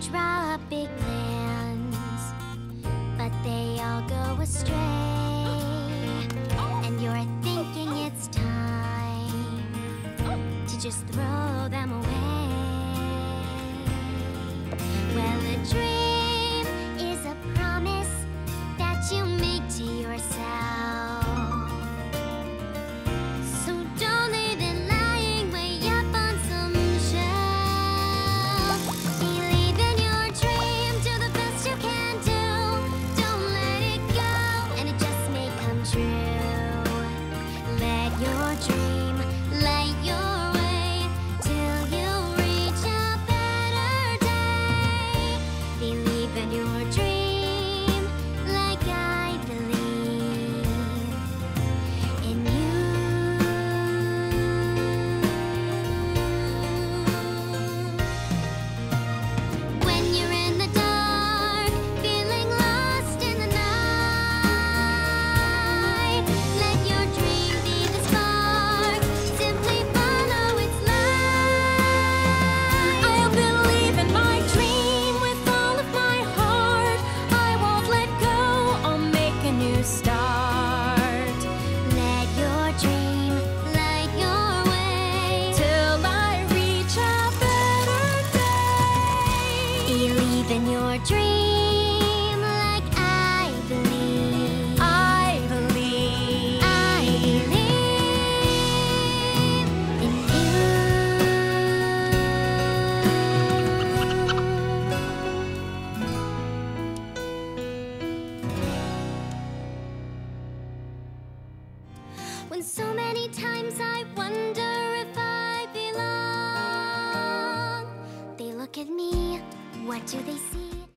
draw up big plans, but they all go astray. And you're thinking it's time to just throw them away. And so many times I wonder if I belong They look at me, what do they see?